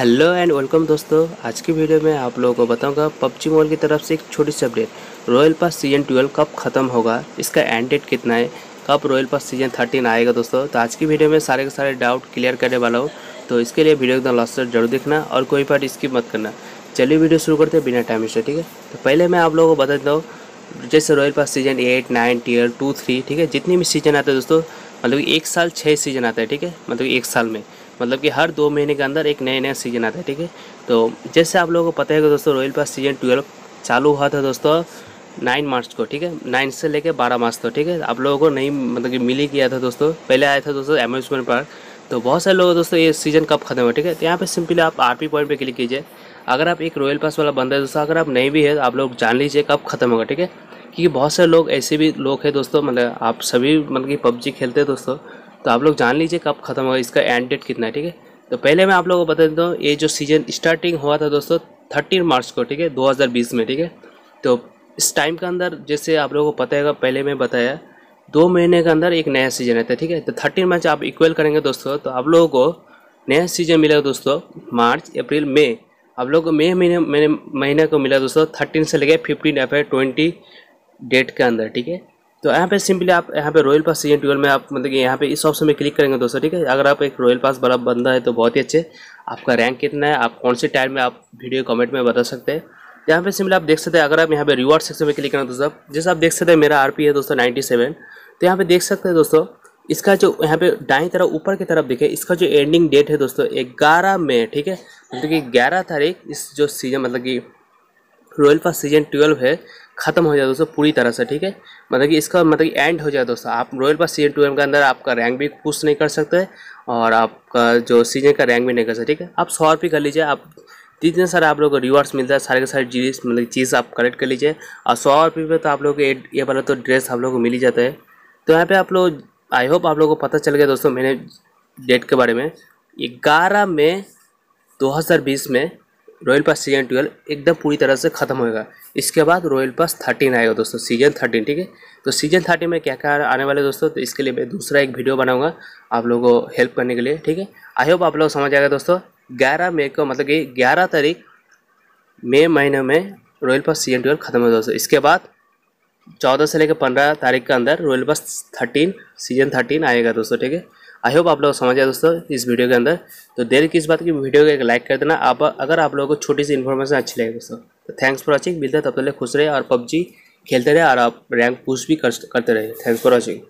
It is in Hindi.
हेलो एंड वेलकम दोस्तों। आज की वीडियो में आप लोगों को बताऊँगा, पबजी मॉल की तरफ़ से एक छोटी सी अपडेट। रॉयल पास सीज़न 12 कब ख़त्म होगा? इसका एंड डेट कितना है? कब रॉयल पास सीज़न 13 आएगा दोस्तों? तो आज की वीडियो में सारे के सारे डाउट क्लियर करने वाला हूँ। तो इसके लिए वीडियो एकदम लास्ट ज़रूर देखना और कोई पार्ट स्किप मत करना। चलिए वीडियो शुरू करते हैं बिना टाइम से ठीक है? तो पहले मैं आप लोगों को बता देता हूँ, जैसे royal pass season eight nine tier two three ठीक है? जितनी भी सीज़न आते हैं दोस्तों मतलब एक साल छः सीज़न आता है, ठीक है? मतलब एक साल में। मतलब कि हर दो महीने के अंदर एक नया नया सीज़न आता है, ठीक है? तो जैसे आप लोगों को पता है कि दोस्तों रॉयल पास सीज़न ट्वेल्व चालू हुआ था दोस्तों नाइन मार्च को, ठीक है? नाइन से लेकर बारह मार्च तक, ठीक है? आप लोगों को नहीं मतलब कि मिल ही किया था दोस्तों, पहले आया था दोस्तों एम्यूजमेंट पार्क तो बहुत सारे लोग दोस्तों, ये सीज़न कब खत्म हुआ, ठीक है? तो यहाँ पे सिंपली आप आर पी पॉइंट पे क्लिक कीजिए। अगर आप एक रॉयल पास वाला बंदा है दोस्तों, अगर आप नहीं भी है तो आप लोग जान लीजिए कब खत्म होगा, ठीक है? क्योंकि बहुत सारे लोग, ऐसे भी लोग हैं दोस्तों मतलब आप सभी मतलब कि पबजी खेलते हैं दोस्तों तो आप लोग जान लीजिए कब खत्म होगा, इसका एंड डेट कितना है, ठीक है? तो पहले मैं आप लोगों को बता देता हूँ, ये जो सीज़न स्टार्टिंग हुआ था दोस्तों थर्टीन मार्च को, ठीक है 2020 में, ठीक है? तो इस टाइम के अंदर, जैसे आप लोगों को पता है, पहले मैं बताया, दो महीने के अंदर एक नया सीज़न रहता है, ठीक है? तो थर्टीन मार्च आप इक्वल करेंगे दोस्तों तो आप लोगों को नया सीज़न मिलेगा दोस्तों, मार्च, अप्रैल, मई, आप लोग को मई महीने महीने महीने को मिला दोस्तों थर्टीन से लेके फिफ्टीन फिर ट्वेंटी डेट के अंदर, ठीक है? तो यहाँ पे सिंपली आप यहाँ पे रॉयल पास सीज़न ट्वेल्व में आप मतलब कि यहाँ पे इस ऑप्शन में क्लिक करेंगे दोस्तों, ठीक है? अगर आप एक रॉयल पास बड़ा बंदा है तो बहुत ही अच्छे। आपका रैंक कितना है? आप कौन से टाइम में आप वीडियो कमेंट में बता सकते हैं? यहाँ पे सिंपली आप देख सकते हैं, अगर आप यहाँ पे रिवॉर्ड सेक्शन में क्लिक करें दोस्तों जैसे आप देख सकते हैं मेरा आरपी है दोस्तों नाइन्टी तो यहाँ पे देख सकते हैं दोस्तों, इसका जो यहाँ पे दाएँ तरफ़, ऊपर की तरफ़ देखे, इसका जो एंडिंग डेट है दोस्तों, ग्यारह मई, ठीक है? मतलब कि ग्यारह तारीख इस जो सीज़न मतलब कि रॉयल पास सीज़न ट्वेल्व है, ख़त्म हो जाए दोस्तों पूरी तरह से, ठीक है? मतलब कि इसका मतलब कि एंड हो जाए दोस्तों। आप रॉयल पास सीज़न ट्वेल्व के अंदर आपका रैंक भी पुश नहीं कर सकते और आपका जो सीज़न का रैंक भी नहीं कर सकते, ठीक है? आप सौ रुपये कर लीजिए, आप जितने सारे आप लोग को रिवॉर्ड्स मिलता है, सारे के सारे चीज़ मतलब चीज़ आप कलेक्ट कर लीजिए और सौ रुपये पे तो आप लोग ये वाला तो ड्रेस आप लोग को मिल ही जाता है। तो यहाँ पे आप लोग आई होप आप लोगों को पता चल गया दोस्तों, मैंने डेट के बारे में। ग्यारह मई 2020 में रॉयल पास सीज़न ट्वेल्व एकदम पूरी तरह से ख़त्म होएगा। इसके बाद रॉयल पास थर्टीन आएगा दोस्तों, सीज़न थर्टीन, ठीक है? तो सीज़न थर्टीन में क्या क्या आने वाले दोस्तों तो इसके लिए मैं दूसरा एक वीडियो बनाऊँगा आप लोगों को हेल्प करने के लिए, ठीक है? आई होप आप लोग समझ आएगा दोस्तों, ग्यारह मई को मतलब कि ग्यारह तारीख मई महीने में रॉयल पास सीज़न ट्वेल्व खत्म होगा दोस्तों। इसके बाद चौदह से लेकर पंद्रह तारीख के अंदर royal pass thirteen, season thirteen आएगा दोस्तों, ठीक है? आई होप आप लोग समझ आए दोस्तों इस वीडियो के अंदर। तो देर किस बात की, वीडियो को एक लाइक कर देना। आप, अगर आप लोगों को छोटी सी इन्फॉर्मेशन अच्छी लगे दोस्तों तो थैंक्स फॉर वॉचिंग मिलते तब तक खुश रहे और पबजी खेलते रहे और आप रैंक पुश भी करते रहे थैंक्स फॉर वॉचिंग